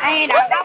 ai đọc đâu